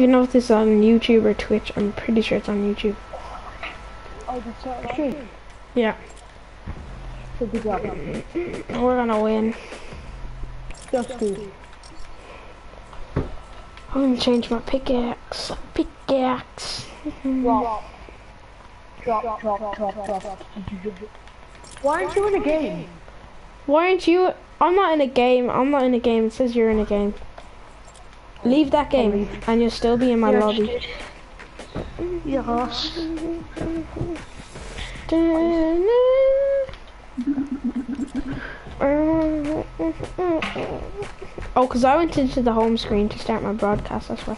even know if this is on YouTube or Twitch. I'm pretty sure it's on YouTube. Oh, that's true. Yeah. Good job. We're gonna win. Just. I'm gonna change my pickaxe. Pickaxe. Drop. Drop, drop, drop, drop, drop. Why aren't you in a game? Why aren't you? I'm not in a game. I'm not in a game. It says you're in a game. Leave that game, and you'll still be in my lobby. Yes. Oh, because I went into the home screen to start my broadcast, that's why.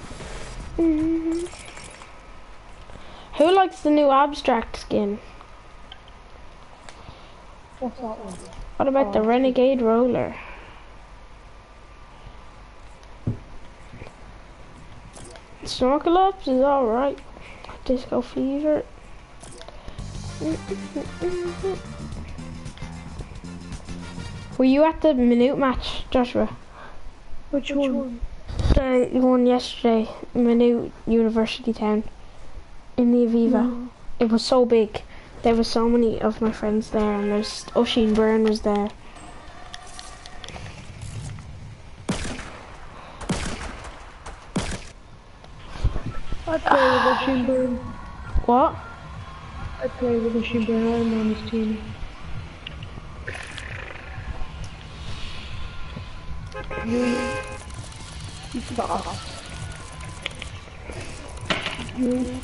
Who likes the new Abstrakt skin? What's that one? What about the Renegade Roller? Snorkel Ops is alright. Disco Fever. Were you at the minute match, Joshua? Which one? The one yesterday, Minute University Town, in the Aviva. No. It was so big. There were so many of my friends there, and there's Oisin Byrne was there. I play with a Shinburn. What? I play with a Shinburn. I'm on his team. You. You stop. You.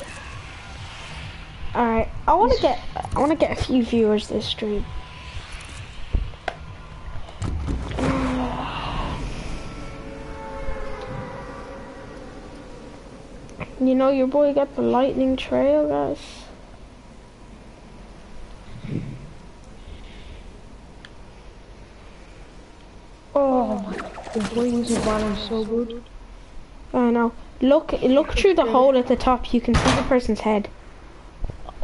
Alright, I want to get I want to get a few viewers this stream. You know your boy got the lightning trail, guys. Oh my. The Van are so good. I know. Look, look through the hole at the top. You can see the person's head.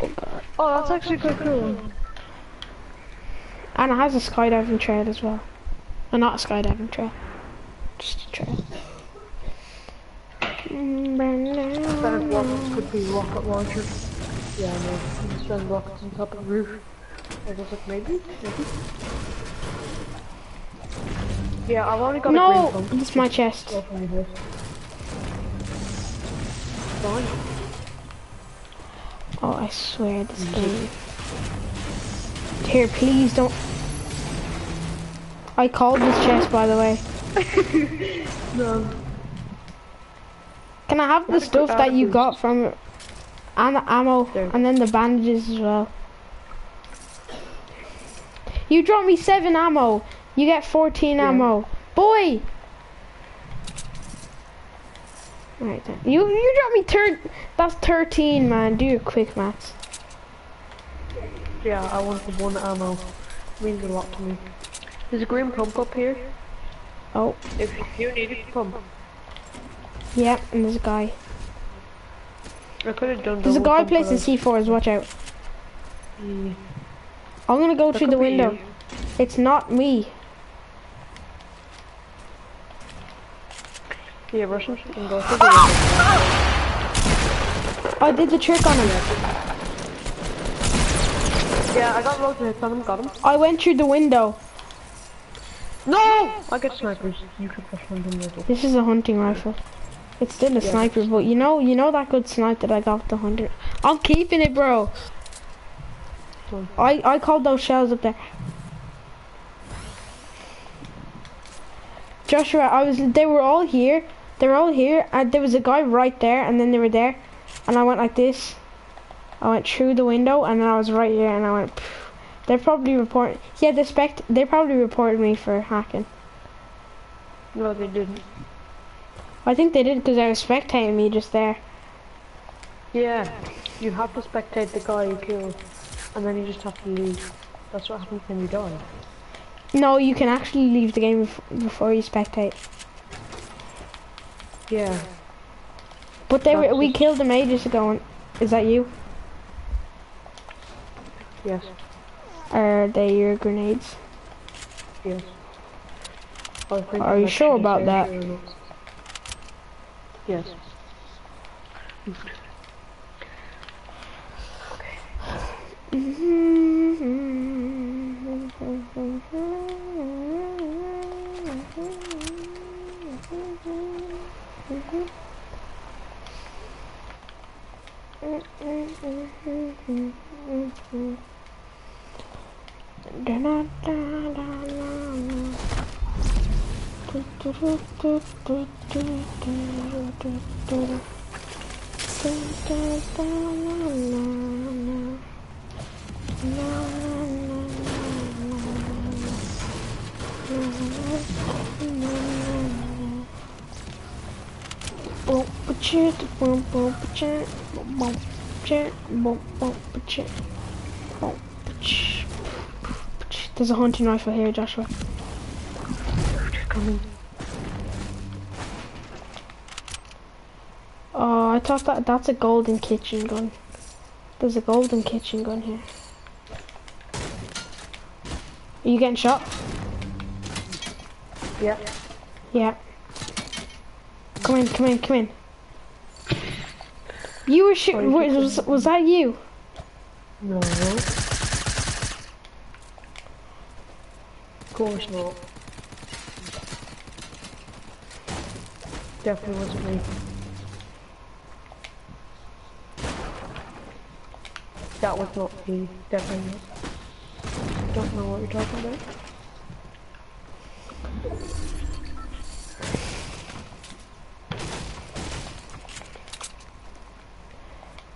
Oh god. Oh, that's actually quite cool. And it has a skydiving trail as well. Well, not a skydiving trail. Just a trail. Spend rockets could be rocket launcher. Yeah, no. You can spend rockets on top of the roof. I was like, maybe? Maybe? Yeah, I've only got a No, green pump. it's my chest. Go my. Fine. Oh, I swear this game. Here, please don't. I called this chest, by the way. No. Can I have the That's stuff that you got from? And the ammo, There. and then the bandages as well. You dropped me seven ammo. You get 14 Yeah. ammo. Boy! Right then. You you dropped me third. That's 13, man. Do your quick maths. Yeah, I want the one ammo. Means a lot to me. There's a green pump up here. Oh, If you need a pump. Yeah, and there's a guy. I could have done There's a guy placing C4s. Watch out. Yeah. I'm gonna go That through the window. you. It's not me. Yeah, Russian can go through the ah! window. I did the trick on him. Yeah, I got loads of hits on him, got him. I went through the window. No! I get snipers. You could push one little. This is a hunting rifle. It's still a Yeah. sniper, but you know, you know that good snipe that I got with the hunter. I'm keeping it, bro. Hmm. I I called those shells up there. Joshua, I was. They were all here. They were all here, and there was a guy right there, and then they were there, and I went like this. I went through the window, and then I was right here, and I went. Phew. They probably report. Yeah, they spect. They probably reported me for hacking. No, they didn't. I think they did because they were spectating me just there. Yeah, you have to spectate the guy you killed, and then you just have to leave. That's what happens when you die. No, you can actually leave the game before you spectate. Yeah. But they were, we killed them ages ago. And, is that you? Yes. Are they your grenades? Yes. Are you sure about that? Sure or not. There's a hunting rifle here, Joshua. Coming. Thought that that's a golden kitchen gun. There's a golden kitchen gun here. Are you getting shot? Yeah. Yeah. Come in, come in, come in. You were shooting. Was, was that you? No. Of course not. Definitely wasn't me. That was not me. Definitely not. Don't know what you're talking about.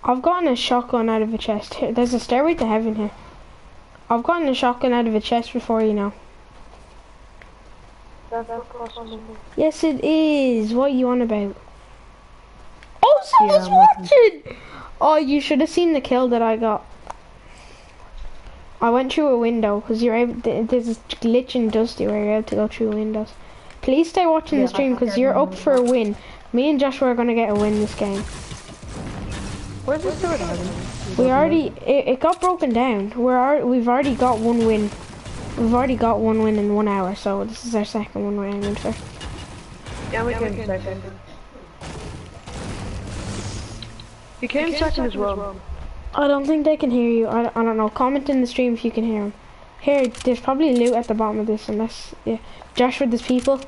I've gotten a shotgun out of a chest. Here, there's a stairway to heaven here. I've gotten a shotgun out of a chest before, you know. That's not. Yes, it is. What are you on about? Oh, someone's I'm watching. Watching! Oh, you should have seen the kill that I got. I went through a window because you're able. th- There's a glitch in Dusty where you're able to go through windows. Please stay watching Yeah, the stream because you're up for a win. Me and Joshua are gonna get a win this game. Where's the sword? We already. It, it got broken down. We're al- we've already got one win. We've already got one win in one hour, so this is our second one we're aiming for. Yeah, we came second. You came second as well. I don't think they can hear you. I, I don't know. Comment in the stream if you can hear them. Here, there's probably loot at the bottom of this, unless yeah. Joshua, there's people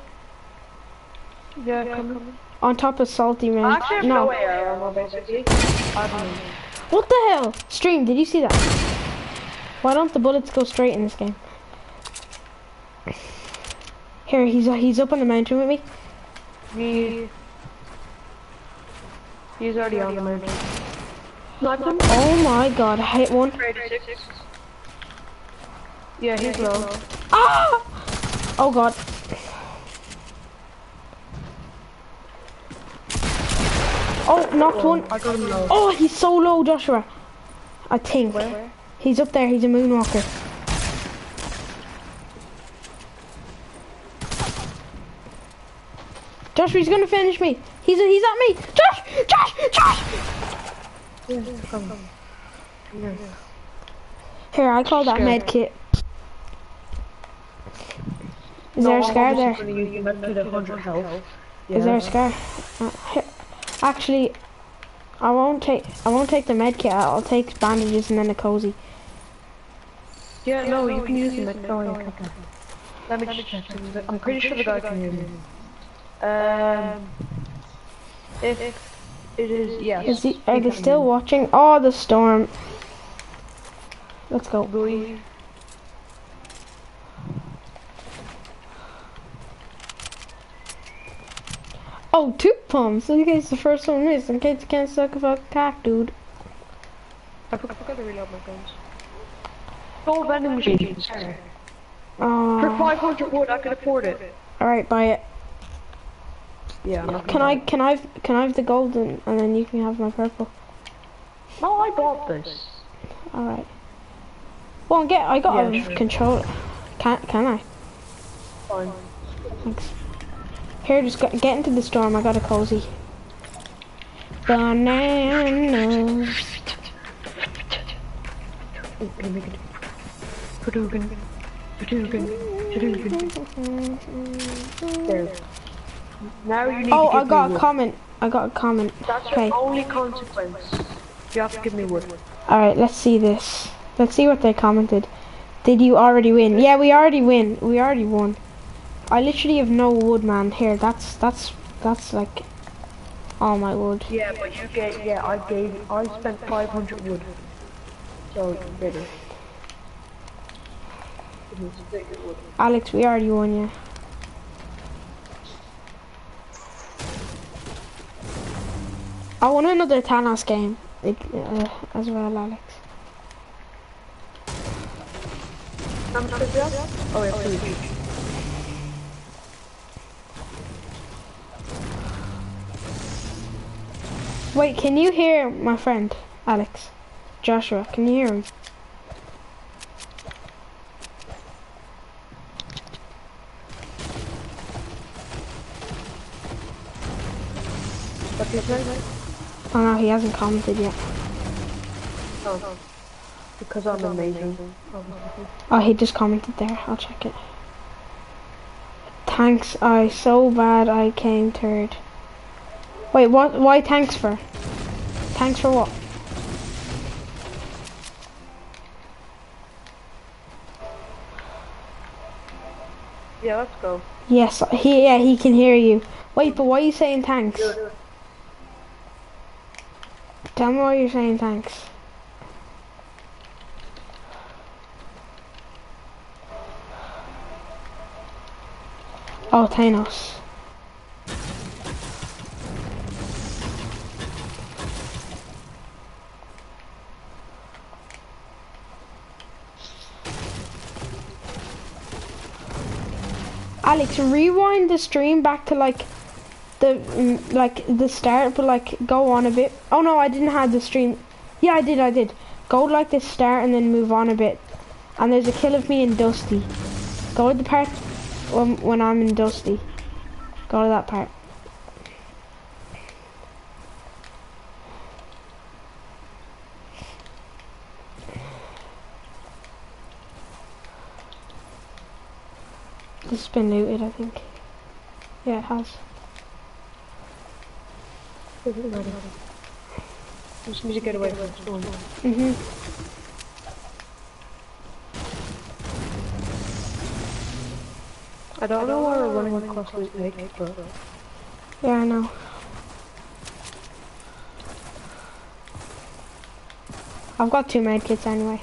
Yeah, coming. on top of Salty Man. I actually have no no. way armor, basically. I don't know. What the hell? Stream, did you see that? Why don't the bullets go straight in this game? Here, he's he's up on the mountain with me. He... He's already on the mountain. Snipe him? Oh my god, I hit one. Yeah, he's low. Ah! Oh god. Oh, knocked one. I got him low. Oh, he's so low, Joshua. I think. Where? He's up there, he's a moonwalker. Joshua, he's gonna finish me. He's he's at me. Josh! Josh! Josh! Yeah, come. Yeah. Here, I call that med kit. Is there a scar I'm there? just gonna use the med kit at 100 health. Is there a scar? Uh. Actually, I won't take I won't take the med kit. I'll take bandages and then a cozy. Yeah, no, you can use the med yeah, okay. Let me check. I'm pretty sure the guy can hear me. Um, if it is, yes. Is he, are he they still watching? Oh, the storm. Let's go. Louis. Oh, two pumps. In case the first one missed. In case you can't suck a cock, dude. I forgot to reload my guns. Gold vending machine. sir. For Oh. 500 wood, I can afford it. All right, buy it. Yeah, I'm Can I can I have, can I have the golden and then you can have my purple? it. No, I bought this. All right. Well, get I got Yeah, a sure. control. Can can I? Fine. Thanks. Here, just get, get into the storm. I got a cozy. Banana. Can I make it? Hadouken. Hadouken. Hadouken. There. Now you need Oh, to I got me a wood. comment. I got a comment. That's Okay. your only consequence. You have to give me wood. Alright, let's see this. Let's see what they commented. Did you already win? Yeah, we already win. We already won. I literally have no wood, man. Here, that's, that's, that's like all my wood. Yeah, but you gave. Yeah, I gave. I spent 500 wood. So you get it. Give me some bigger wood. Alex, we already won, yeah. I want another Thanos game uh, as well, Alex. Much did you have? Oh, two. Wait, can you hear my friend, Alex? Joshua, can you hear him? You say? Oh no, he hasn't commented yet. Oh. Because I'm amazing. Oh, he just commented there. I'll check it. Thanks, I so bad I came third. Wait, what? Why thanks for? Thanks for what? Yeah, let's go. Yes, he yeah he can hear you. Wait, but why are you saying thanks? Tell me why you're saying thanks. Oh, Thanos. Alex, rewind the stream back to like the mm, like the start, but like go on a bit. Oh no, I didn't have the stream. Yeah, I did, I did. Go like the start and then move on a bit. And there's a kill of me and Dusty. Go to the part when, when I'm in Dusty. Go to that part. This has been looted, I think. Yeah, it has. Doesn't matter. Just need to get away from the storm. Mhm. I don't know why we're running across this lake, but Yeah, I know. I've got two med kits anyway.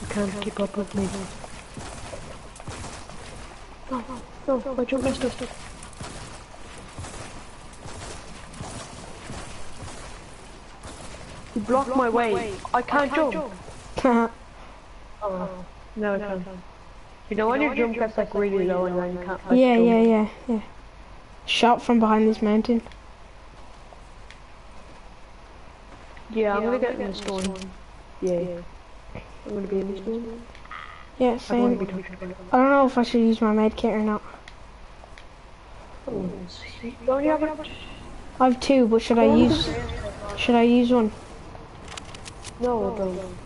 you can't keep up with me. No, no, no, I jumped missed it. You blocked my way. I can't jump. Oh, oh, no, I can't. You know when your jump gets like really low and then you can't like yeah, jump? yeah, yeah, yeah. Shot from behind this mountain. Yeah, I'm gonna get in the storm. Yeah. I'm gonna be in the storm. Yeah, same. wanna be touched by it. I don't know if I should use my med kit or not. Oh. Don't you have a... I have two, but should I oh. use should I use one? No, I don't.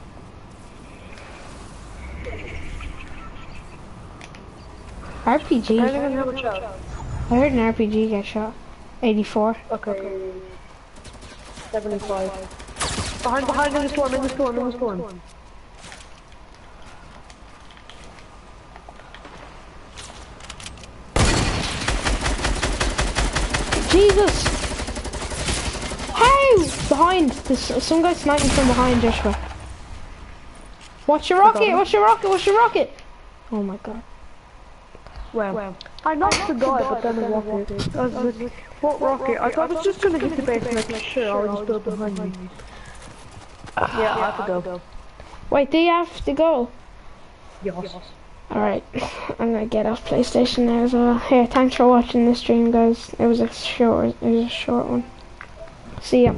RPG. even have a shot. I heard an RPG get shot. 84. Okay. 75. Behind, behind, in the storm, in the storm, in the storm. Jesus! How? Behind. There's some guy sniping from behind, Joshua. Watch your rocket! Watch your rocket! Watch your rocket! Oh my god. Well, I knocked the guy, but then the rocket. I was like, what rocket? I thought I was just gonna hit the base and like, sure, I'll just go behind me. Yeah, I have to go. Wait, do you have to go? Yes. Alright, I'm gonna get off PlayStation now as well. Here, thanks for watching this stream, guys. It was a short, it was a short one. See ya.